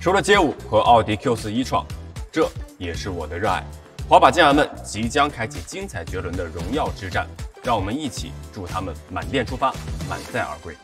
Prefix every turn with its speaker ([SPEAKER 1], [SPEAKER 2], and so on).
[SPEAKER 1] 除了街舞和奥迪 Q4 一创，这也是我的热爱，滑板健儿们即将开启精彩绝伦的荣耀之战，让我们一起祝他们满电出发，满载而归。